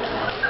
Thank you.